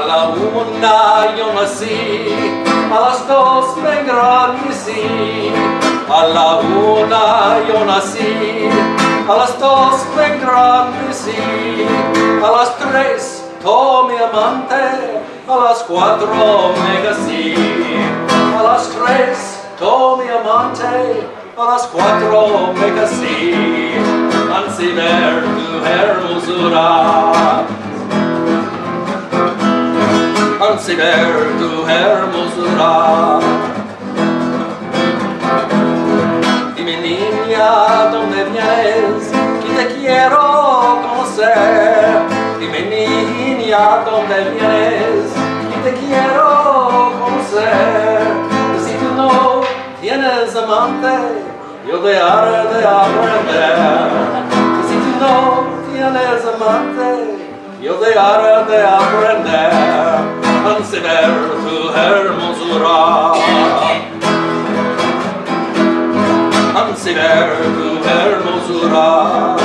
la una yo nací, a las dos me engrandecí. A la una yo nací, a las dos me engrandecí. A las tres, todo mi amante, a las cuatro me casí. A las tres, todo mi amante, a las cuatro me casí. Tu hermosura. Dime niña, ¿dónde vienes? Que te quiero conocer. Dime niña, ¿dónde vienes? Que te quiero conocer. Y si tú no tienes amante, yo te haré de aprender. Y si tú no tienes amante, yo te haré de aprender. Hermosura. Ansi ver tu hermosura.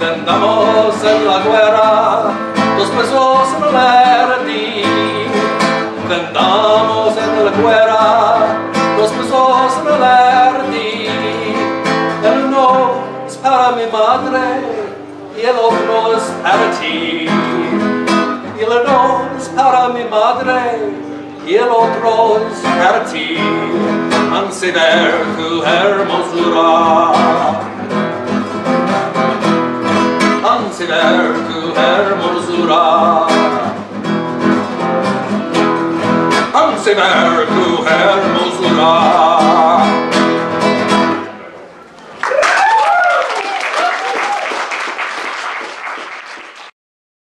Vendamos en la guerra, dos pesos perdí. Vendamos en la guerra, dos pesos perdí. El uno es para mi madre y el otro es para ti. Para mi madre y el otro es para ti. Ansi ver tu hermosura. Ansi ver tu hermosura. Ansi ver tu hermosura.